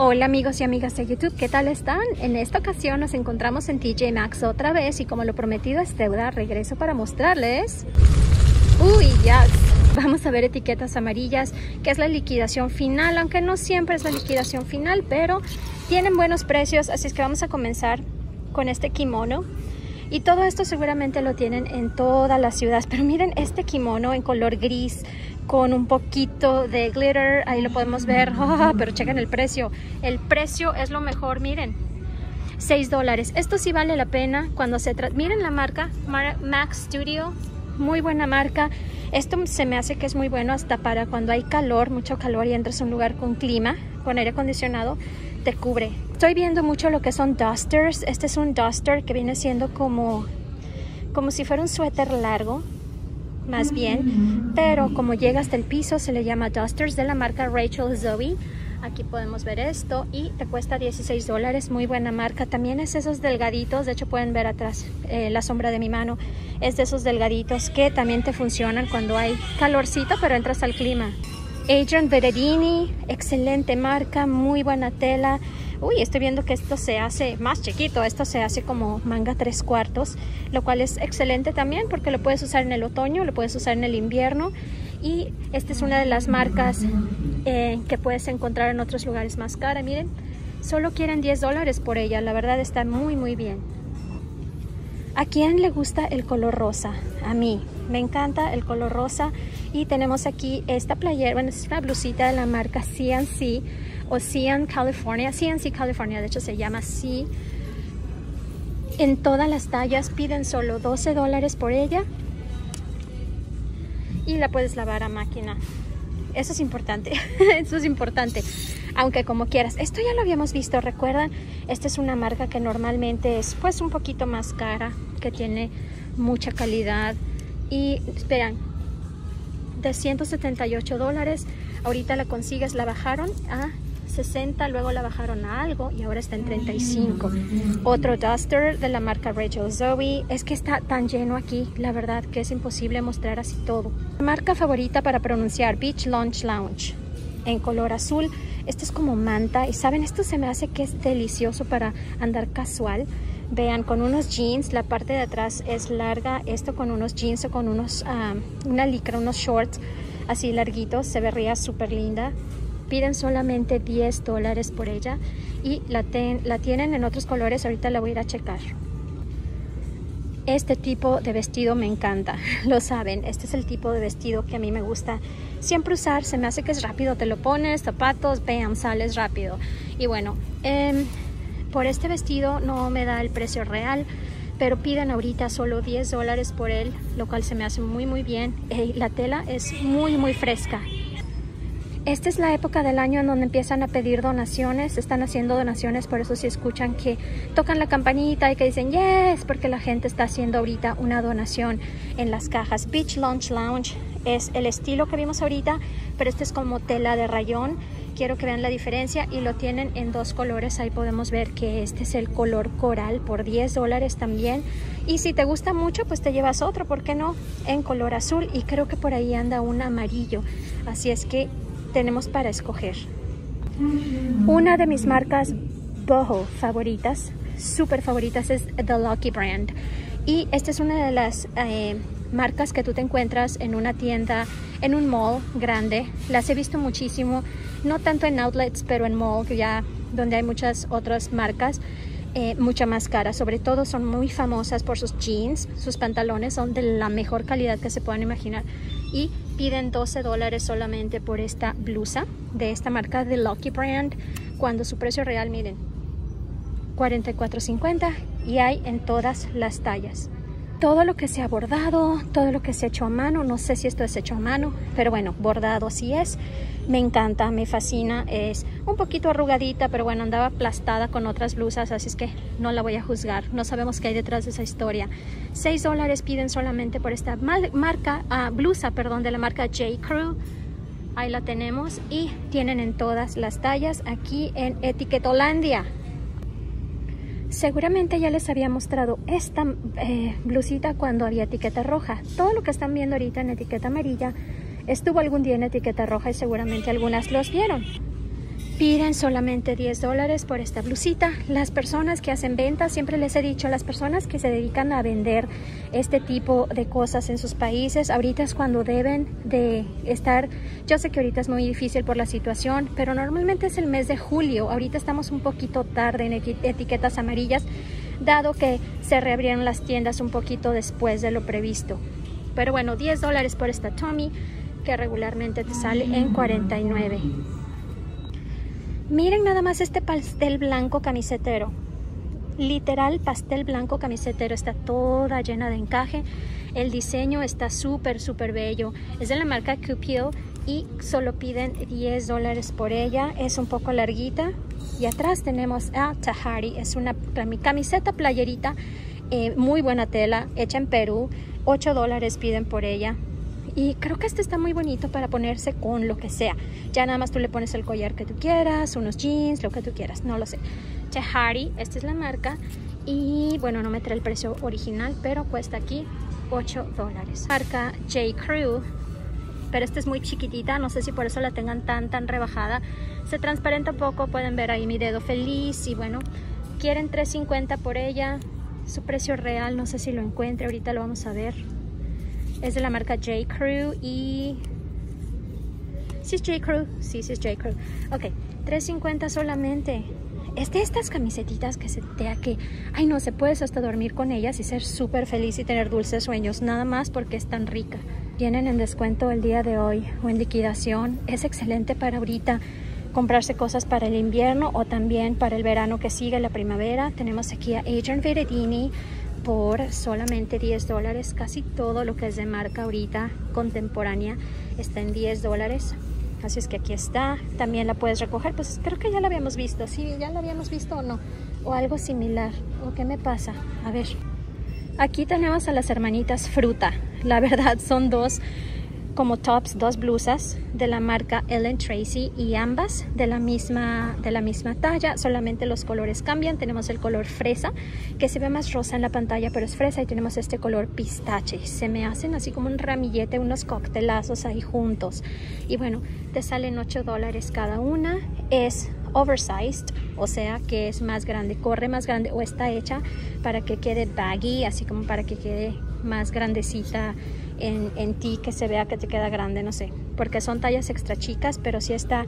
Hola amigos y amigas de YouTube, ¿qué tal están? En esta ocasión nos encontramos en TJ Maxx otra vez y como lo prometido es deuda, regreso para mostrarles... ¡Uy, ya! Vamos a ver etiquetas amarillas, que es la liquidación final, aunque no siempre es la liquidación final, pero tienen buenos precios, así es que vamos a comenzar con este kimono. Y todo esto seguramente lo tienen en todas las ciudades, pero miren este kimono en color gris con un poquito de glitter, ahí lo podemos ver, ah, pero chequen el precio, el precio es lo mejor, miren, 6 dólares, esto sí vale la pena cuando se trata, miren la marca, Max Studio, muy buena marca, esto se me hace que es muy bueno hasta para cuando hay calor, mucho calor y entras a un lugar con clima, con aire acondicionado, te cubre. Estoy viendo mucho lo que son dusters, este es un duster que viene siendo como, como si fuera un suéter largo, más bien, pero como llega hasta el piso se le llama Dusters de la marca Rachel Zoe. Aquí podemos ver esto y te cuesta 16 dólares, muy buena marca. También es esos delgaditos, de hecho pueden ver atrás eh, la sombra de mi mano. Es de esos delgaditos que también te funcionan cuando hay calorcito, pero entras al clima. Adrian Veredini, excelente marca, muy buena tela. Uy, estoy viendo que esto se hace más chiquito, esto se hace como manga tres cuartos, lo cual es excelente también porque lo puedes usar en el otoño, lo puedes usar en el invierno y esta es una de las marcas eh, que puedes encontrar en otros lugares más cara. Miren, solo quieren 10 dólares por ella, la verdad está muy muy bien. ¿A quién le gusta el color rosa? A mí, me encanta el color rosa y tenemos aquí esta playera, bueno es una blusita de la marca CNC Ocean California, CNC California, de hecho se llama así. En todas las tallas piden solo 12 dólares por ella y la puedes lavar a máquina. Eso es importante, eso es importante, aunque como quieras. Esto ya lo habíamos visto, ¿recuerdan? Esta es una marca que normalmente es pues un poquito más cara, que tiene mucha calidad. Y esperan, de 178 dólares, ahorita la consigues, la bajaron a 60, luego la bajaron a algo y ahora está en 35. Otro duster de la marca Rachel Zoe. Es que está tan lleno aquí, la verdad que es imposible mostrar así todo. Marca favorita para pronunciar Beach Lunch Lounge en color azul. Este es como manta y saben, esto se me hace que es delicioso para andar casual. Vean, con unos jeans, la parte de atrás es larga, esto con unos jeans o con unos, ah, una licra, unos shorts así larguitos, se vería súper linda piden solamente 10 dólares por ella y la, la tienen en otros colores, ahorita la voy a ir a checar. Este tipo de vestido me encanta, lo saben, este es el tipo de vestido que a mí me gusta siempre usar, se me hace que es rápido, te lo pones, zapatos, bam, sales rápido. Y bueno, em, por este vestido no me da el precio real, pero piden ahorita solo 10 dólares por él, lo cual se me hace muy muy bien. la tela es muy muy fresca, esta es la época del año en donde empiezan a pedir donaciones, están haciendo donaciones, por eso si escuchan que tocan la campanita y que dicen yes, porque la gente está haciendo ahorita una donación en las cajas. Beach Lunch Lounge es el estilo que vimos ahorita, pero este es como tela de rayón. Quiero que vean la diferencia y lo tienen en dos colores. Ahí podemos ver que este es el color coral por 10 dólares también. Y si te gusta mucho, pues te llevas otro, ¿por qué no? En color azul y creo que por ahí anda un amarillo. Así es que tenemos para escoger. Una de mis marcas boho favoritas, súper favoritas, es The Lucky Brand. Y esta es una de las eh, marcas que tú te encuentras en una tienda, en un mall grande. Las he visto muchísimo, no tanto en outlets, pero en mall, ya donde hay muchas otras marcas. Eh, mucha más cara. Sobre todo son muy famosas por sus jeans, sus pantalones son de la mejor calidad que se puedan imaginar y piden 12 dólares solamente por esta blusa de esta marca de Lucky Brand cuando su precio real miren 44.50 y hay en todas las tallas todo lo que se ha bordado, todo lo que se ha hecho a mano, no sé si esto es hecho a mano, pero bueno, bordado sí es. Me encanta, me fascina, es un poquito arrugadita, pero bueno, andaba aplastada con otras blusas, así es que no la voy a juzgar. No sabemos qué hay detrás de esa historia. 6 dólares piden solamente por esta marca, ah, blusa, perdón, de la marca J. Crew. Ahí la tenemos y tienen en todas las tallas aquí en Etiquetolandia. Seguramente ya les había mostrado esta eh, blusita cuando había etiqueta roja. Todo lo que están viendo ahorita en etiqueta amarilla estuvo algún día en etiqueta roja y seguramente algunas los vieron. Piden solamente 10 dólares por esta blusita. Las personas que hacen ventas, siempre les he dicho, las personas que se dedican a vender este tipo de cosas en sus países, ahorita es cuando deben de estar, yo sé que ahorita es muy difícil por la situación, pero normalmente es el mes de julio, ahorita estamos un poquito tarde en etiquetas amarillas, dado que se reabrieron las tiendas un poquito después de lo previsto. Pero bueno, 10 dólares por esta Tommy, que regularmente te sale en 49. Miren nada más este pastel blanco camisetero. Literal pastel blanco camisetero. Está toda llena de encaje. El diseño está súper, súper bello. Es de la marca Cupid y solo piden 10 dólares por ella. Es un poco larguita. Y atrás tenemos a Tahari. Es una camiseta playerita. Eh, muy buena tela, hecha en Perú. 8 dólares piden por ella. Y creo que este está muy bonito para ponerse con lo que sea. Ya nada más tú le pones el collar que tú quieras, unos jeans, lo que tú quieras, no lo sé. Tehari, esta es la marca. Y bueno, no me trae el precio original, pero cuesta aquí 8 dólares. Marca J. Crew, pero esta es muy chiquitita, no sé si por eso la tengan tan tan rebajada. Se transparenta un poco, pueden ver ahí mi dedo feliz y bueno, quieren 3.50 por ella. Su precio real, no sé si lo encuentre, ahorita lo vamos a ver. Es de la marca J. Crew y... ¿Sí es J. Crew? Sí, sí es J. Crew. Ok, 3.50 solamente. Es de estas camisetitas que se te que... Ay, no, se puedes hasta dormir con ellas y ser súper feliz y tener dulces sueños. Nada más porque es tan rica. Vienen en descuento el día de hoy o en liquidación. Es excelente para ahorita comprarse cosas para el invierno o también para el verano que sigue, la primavera. Tenemos aquí a Adrian Veredini por solamente 10 dólares. Casi todo lo que es de marca ahorita contemporánea está en 10 dólares. Así es que aquí está. También la puedes recoger. Pues creo que ya la habíamos visto. Sí, ya la habíamos visto o no. O algo similar. ¿O qué me pasa? A ver. Aquí tenemos a las hermanitas Fruta. La verdad son dos como tops dos blusas de la marca Ellen Tracy y ambas de la misma de la misma talla solamente los colores cambian. Tenemos el color fresa que se ve más rosa en la pantalla pero es fresa y tenemos este color pistache. Se me hacen así como un ramillete unos coctelazos ahí juntos. Y bueno te salen 8 dólares cada una. Es oversized, o sea que es más grande, corre más grande o está hecha para que quede baggy, así como para que quede más grandecita en, ti que se vea que te queda grande, no sé, porque son tallas extra chicas, pero si está,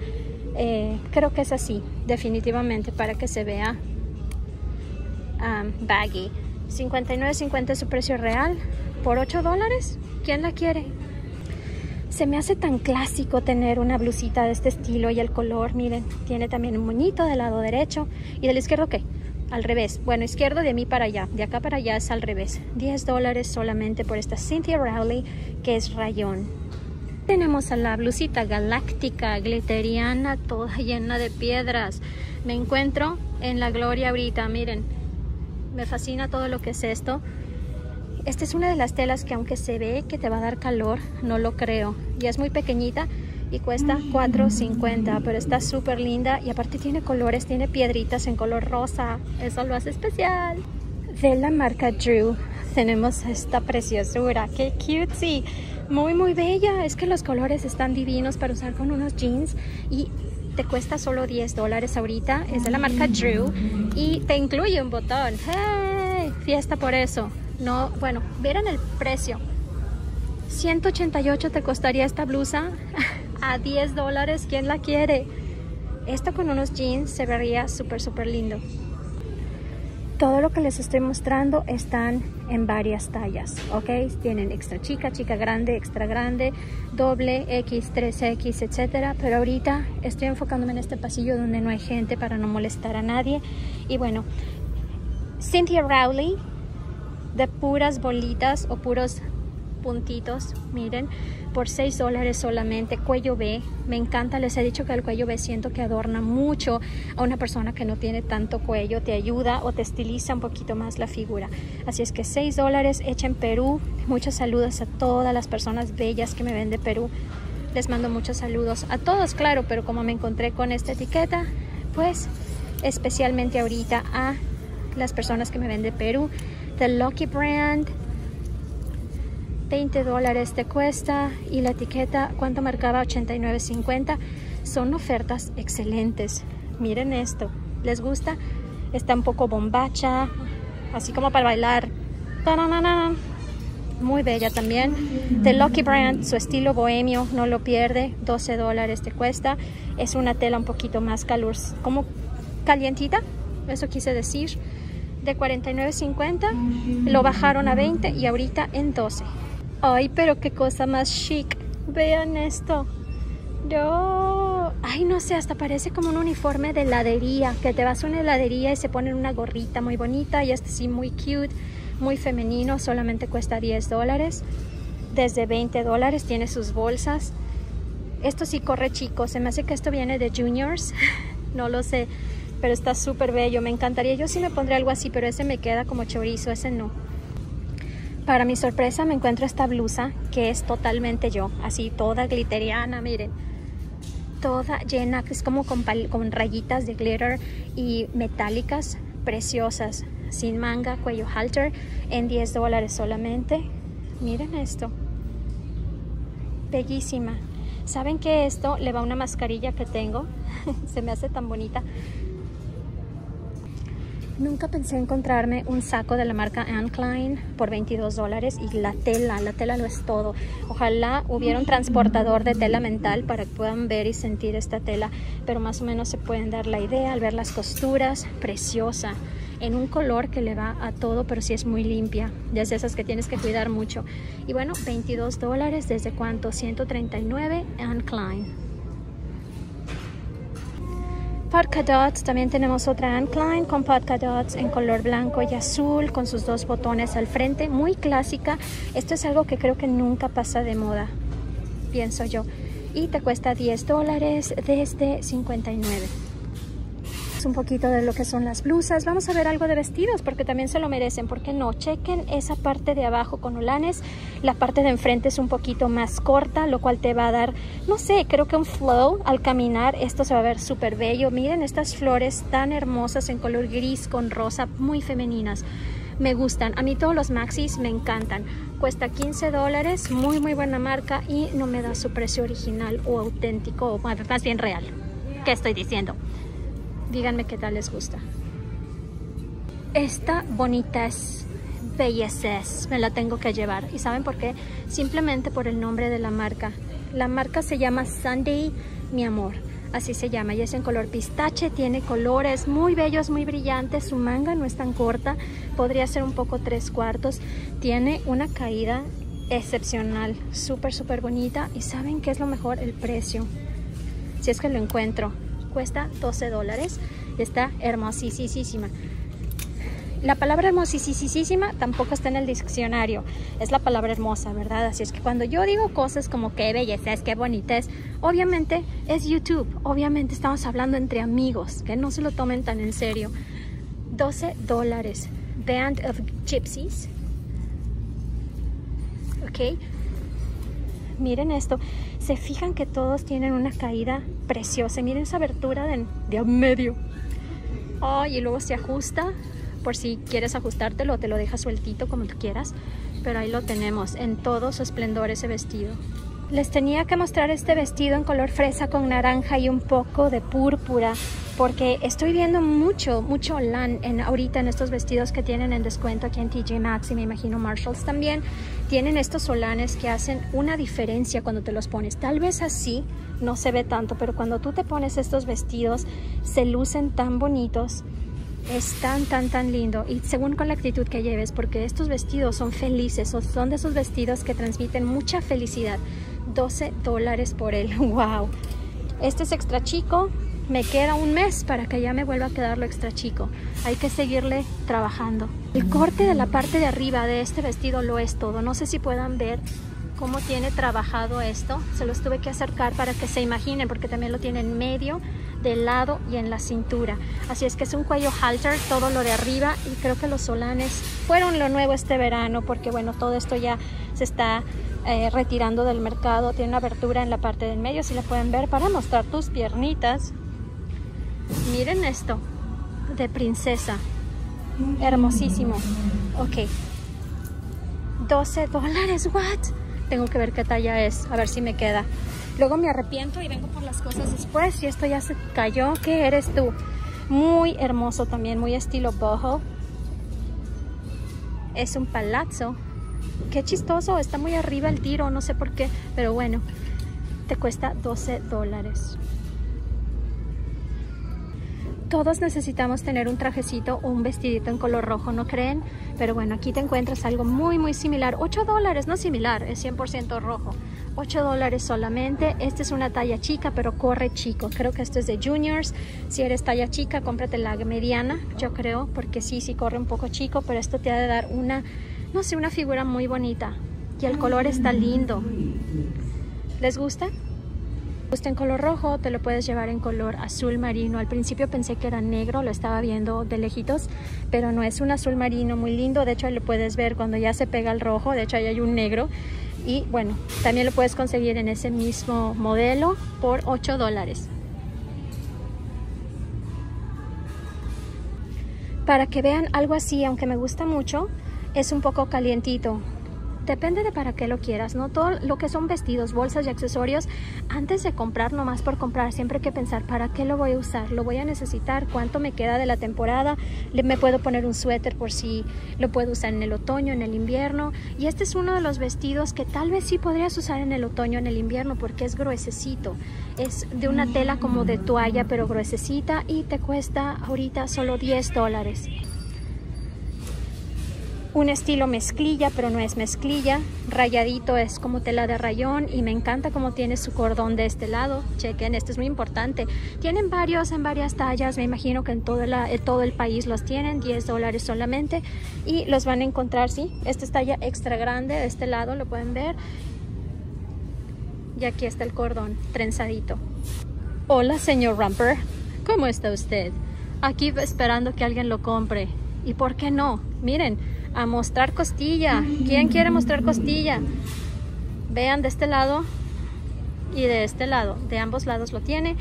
eh, creo que es así, definitivamente, para que se vea um, baggy. 59.50 es su precio real, por 8 dólares, ¿quién la quiere? Se me hace tan clásico tener una blusita de este estilo y el color, miren, tiene también un moñito del lado derecho y del izquierdo, ¿qué? Al revés. Bueno, izquierdo de mí para allá, de acá para allá es al revés. 10 dólares solamente por esta Cynthia Rowley, que es rayón. Tenemos a la blusita galáctica, gliteriana, toda llena de piedras. Me encuentro en la gloria ahorita, miren. Me fascina todo lo que es esto. Esta es una de las telas que aunque se ve que te va a dar calor, no lo creo. Y es muy pequeñita, y cuesta $4.50, pero está súper linda y aparte tiene colores, tiene piedritas en color rosa, eso lo hace especial. De la marca Drew tenemos esta preciosura, qué cutesy, muy muy bella, es que los colores están divinos para usar con unos jeans y te cuesta solo 10 dólares ahorita, es de la marca Drew y te incluye un botón, hey, fiesta por eso, no, bueno, vieron el precio, 188 te costaría esta blusa a 10 dólares. ¿Quién la quiere? Esto con unos jeans se vería súper, súper lindo. Todo lo que les estoy mostrando están en varias tallas, ¿ok? Tienen extra chica, chica grande, extra grande, doble, X, 3X, etcétera. Pero ahorita estoy enfocándome en este pasillo donde no hay gente para no molestar a nadie. Y bueno, Cynthia Rowley, de puras bolitas o puros puntitos, miren, por 6 dólares solamente, cuello B, me encanta, les he dicho que el cuello B siento que adorna mucho a una persona que no tiene tanto cuello, te ayuda o te estiliza un poquito más la figura, así es que 6 dólares, hecha en Perú, muchos saludos a todas las personas bellas que me ven de Perú, les mando muchos saludos a todos, claro, pero como me encontré con esta etiqueta, pues especialmente ahorita a las personas que me ven de Perú, The Lucky Brand, 20 dólares te cuesta y la etiqueta, ¿cuánto marcaba? 89.50. Son ofertas excelentes. Miren esto. ¿Les gusta? Está un poco bombacha, así como para bailar. Muy bella también. De Lucky Brand, su estilo bohemio, no lo pierde. 12 dólares te cuesta. Es una tela un poquito más calor, como calientita, eso quise decir. De 49.50 lo bajaron a 20 y ahorita en 12. Ay, pero qué cosa más chic. Vean esto. Yo, ay, no sé, hasta parece como un uniforme de heladería, que te vas a una heladería y se ponen una gorrita muy bonita y este sí muy cute, muy femenino, solamente cuesta 10 dólares. Desde 20 dólares tiene sus bolsas. Esto sí corre chico, se me hace que esto viene de Juniors, no lo sé, pero está súper bello, me encantaría. Yo sí me pondré algo así, pero ese me queda como chorizo, ese no. Para mi sorpresa me encuentro esta blusa que es totalmente yo, así toda glitteriana, miren toda llena, es como con, rayitas de glitter y metálicas preciosas, sin manga, cuello halter, en 10 dólares solamente. Miren esto, bellísima. ¿Saben que esto le va una mascarilla que tengo? Se me hace tan bonita. Nunca pensé encontrarme un saco de la marca Anne Klein por 22 dólares y la tela, la tela lo es todo. Ojalá hubiera un transportador de tela mental para que puedan ver y sentir esta tela, pero más o menos se pueden dar la idea al ver las costuras, preciosa, en un color que le va a todo, pero sí es muy limpia, desde esas que tienes que cuidar mucho. Y bueno, 22 dólares, ¿desde cuánto? 139 Anne Klein. Polka Dots, también tenemos otra Anne Klein con Polka Dots en color blanco y azul con sus dos botones al frente, muy clásica. Esto es algo que creo que nunca pasa de moda, pienso yo. Y te cuesta 10 dólares desde 59 un poquito de lo que son las blusas. Vamos a ver algo de vestidos porque también se lo merecen. ¿Por qué no? Chequen esa parte de abajo con olanes. La parte de enfrente es un poquito más corta, lo cual te va a dar, no sé, creo que un flow al caminar. Esto se va a ver súper bello. Miren estas flores tan hermosas en color gris con rosa, muy femeninas me gustan. A mí todos los maxis me encantan. Cuesta 15 dólares, muy muy buena marca y no me da su precio original o auténtico, o más bien real. ¿Qué estoy diciendo? Díganme qué tal les gusta. Esta bonita es me la tengo que llevar. ¿Y saben por qué? Simplemente por el nombre de la marca. La marca se llama Sunday, mi amor. Así se llama y es en color pistache, tiene colores muy bellos, muy brillantes. Su manga no es tan corta, podría ser un poco tres cuartos. Tiene una caída excepcional, súper, súper bonita. ¿Y saben qué es lo mejor? El precio. Si es que lo encuentro cuesta 12 dólares. Está hermosísima. La palabra hermosísima tampoco está en el diccionario. Es la palabra hermosa, ¿verdad? Así es que cuando yo digo cosas como qué belleza es, qué bonita es, obviamente es YouTube. Obviamente estamos hablando entre amigos, que no se lo tomen tan en serio. 12 dólares. Band of Gypsies. Ok miren esto, se fijan que todos tienen una caída preciosa, miren esa abertura de, de medio. Ay, y luego se ajusta, por si quieres ajustártelo, te lo dejas sueltito como tú quieras, pero ahí lo tenemos, en todo su esplendor ese vestido. Les tenía que mostrar este vestido en color fresa con naranja y un poco de púrpura porque estoy viendo mucho, mucho LAN en, ahorita en estos vestidos que tienen en descuento aquí en TJ Maxx y me imagino Marshalls también. Tienen estos solanes que hacen una diferencia cuando te los pones. Tal vez así no se ve tanto, pero cuando tú te pones estos vestidos se lucen tan bonitos. Es tan, tan, tan lindo y según con la actitud que lleves, porque estos vestidos son felices, son de esos vestidos que transmiten mucha felicidad. 12 dólares por él, wow. Este es extra chico, me queda un mes para que ya me vuelva a quedar lo extra chico. Hay que seguirle trabajando. El corte de la parte de arriba de este vestido lo es todo. No sé si puedan ver cómo tiene trabajado esto. Se los tuve que acercar para que se imaginen porque también lo tiene en medio, del lado y en la cintura. Así es que es un cuello halter, todo lo de arriba y creo que los solanes fueron lo nuevo este verano porque bueno, todo esto ya se está eh, retirando del mercado. Tiene una abertura en la parte del medio, si la pueden ver, para mostrar tus piernitas. Miren esto, de princesa. Hermosísimo. Ok. 12 dólares, what? Tengo que ver qué talla es, a ver si me queda. Luego me arrepiento y vengo por las cosas después y esto ya se cayó. ¿Qué eres tú? Muy hermoso también, muy estilo boho. Es un palazzo. Qué chistoso, está muy arriba el tiro, no sé por qué, pero bueno, te cuesta 12 dólares. Todos necesitamos tener un trajecito o un vestidito en color rojo, ¿no creen? Pero bueno, aquí te encuentras algo muy, muy similar. 8 dólares, no similar, es 100% rojo. 8 dólares solamente. Esta es una talla chica, pero corre chico. Creo que esto es de juniors. Si eres talla chica, cómprate la mediana, yo creo, porque sí, sí corre un poco chico, pero esto te ha de dar una, no sé, una figura muy bonita. Y el color está lindo. ¿Les gusta? Gusta en color rojo, te lo puedes llevar en color azul marino. Al principio pensé que era negro, lo estaba viendo de lejitos, pero no, es un azul marino muy lindo. De hecho, lo puedes ver cuando ya se pega el rojo. De hecho, ahí hay un negro. Y bueno, también lo puedes conseguir en ese mismo modelo por 8 dólares. Para que vean algo así, aunque me gusta mucho, es un poco calientito depende de para qué lo quieras, ¿no? Todo lo que son vestidos, bolsas y accesorios, antes de comprar, nomás por comprar, siempre hay que pensar, ¿para qué lo voy a usar? ¿Lo voy a necesitar? ¿Cuánto me queda de la temporada? ¿Me puedo poner un suéter por si lo puedo usar en el otoño, en el invierno? Y este es uno de los vestidos que tal vez sí podrías usar en el otoño, en el invierno, porque es gruesecito. Es de una tela como de toalla, pero gruesecita y te cuesta ahorita solo 10 dólares un estilo mezclilla, pero no es mezclilla. Rayadito es como tela de rayón y me encanta cómo tiene su cordón de este lado. Chequen, esto es muy importante. Tienen varios en varias tallas, me imagino que en todo, todo el país los tienen, 10 dólares solamente. Y los van a encontrar, sí, esta es talla extra grande de este lado, lo pueden ver. Y aquí está el cordón trenzadito. Hola, señor Rumper. ¿Cómo está usted? Aquí esperando que alguien lo compre. ¿Y por qué no? Miren, a mostrar costilla. ¿Quién quiere mostrar costilla? Vean de este lado y de este lado. De ambos lados lo tiene.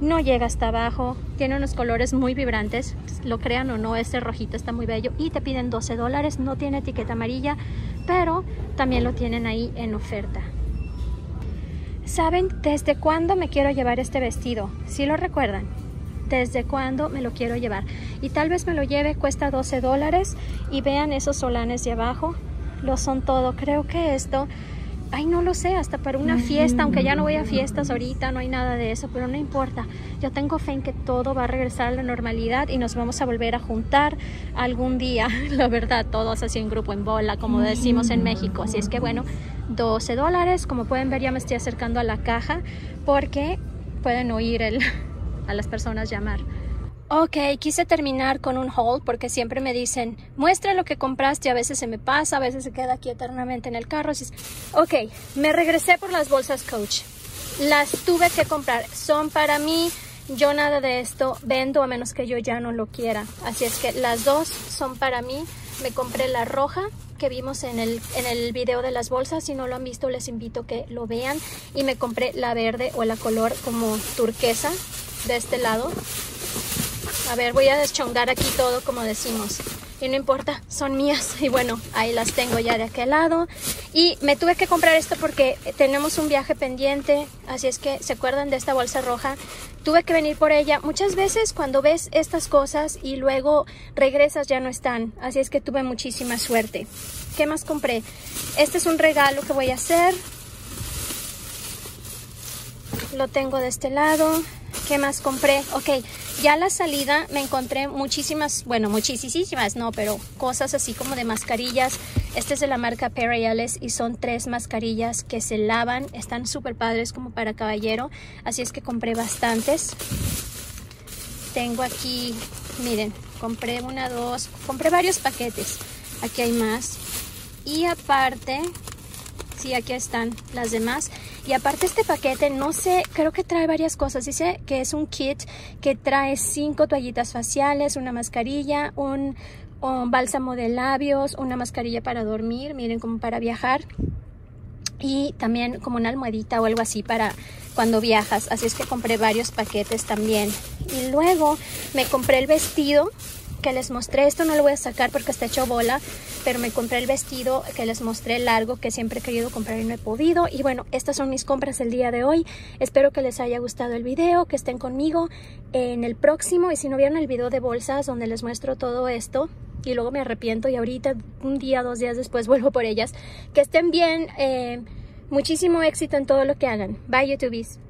No llega hasta abajo. Tiene unos colores muy vibrantes. Lo crean o no, ese rojito está muy bello. Y te piden 12 dólares. No tiene etiqueta amarilla, pero también lo tienen ahí en oferta. ¿Saben desde cuándo me quiero llevar este vestido? Si lo recuerdan desde cuándo me lo quiero llevar. Y tal vez me lo lleve, cuesta 12 dólares. Y vean esos solanes de abajo, lo son todo. Creo que esto, ay no lo sé, hasta para una fiesta, aunque ya no voy a fiestas ahorita, no hay nada de eso, pero no importa. Yo tengo fe en que todo va a regresar a la normalidad y nos vamos a volver a juntar algún día. La verdad, todos así en grupo, en bola, como decimos en México. Así es que bueno, 12 dólares. Como pueden ver, ya me estoy acercando a la caja porque pueden oír el a las personas llamar. Ok, quise terminar con un haul porque siempre me dicen, muestra lo que compraste, a veces se me pasa, a veces se queda aquí eternamente en el carro. Ok, me regresé por las bolsas Coach. Las tuve que comprar, son para mí, yo nada de esto vendo a menos que yo ya no lo quiera. Así es que las dos son para mí. Me compré la roja que vimos en el, en el video de las bolsas. Si no lo han visto, les invito a que lo vean. Y me compré la verde o la color como turquesa de este lado. A ver, voy a deschongar aquí todo como decimos. Y no importa, son mías. Y bueno, ahí las tengo ya de aquel lado. Y me tuve que comprar esto porque tenemos un viaje pendiente. Así es que, ¿se acuerdan de esta bolsa roja? Tuve que venir por ella. Muchas veces cuando ves estas cosas y luego regresas ya no están. Así es que tuve muchísima suerte. ¿Qué más compré? Este es un regalo que voy a hacer. Lo tengo de este lado. ¿Qué más compré? Ok, ya a la salida me encontré muchísimas, bueno, muchísimas, no, pero cosas así como de mascarillas. Este es de la marca Perriales y son tres mascarillas que se lavan. Están súper padres como para caballero. Así es que compré bastantes. Tengo aquí, miren, compré una, dos, compré varios paquetes. Aquí hay más. Y aparte, sí, aquí están las demás. Y aparte este paquete, no sé, creo que trae varias cosas. Dice que es un kit que trae cinco toallitas faciales, una mascarilla, un, bálsamo de labios, una mascarilla para dormir, miren, como para viajar. Y también como una almohadita o algo así para cuando viajas. Así es que compré varios paquetes también. Y luego me compré el vestido que les mostré. Esto no lo voy a sacar porque está hecho bola, pero me compré el vestido que les mostré largo que siempre he querido comprar y no he podido. Y bueno, estas son mis compras el día de hoy. Espero que les haya gustado el video, que estén conmigo en el próximo. Y si no vieron el video de bolsas donde les muestro todo esto, y luego me arrepiento y ahorita un día, dos días después vuelvo por ellas. Que estén bien. Eh, muchísimo éxito en todo lo que hagan. Bye, YouTubies.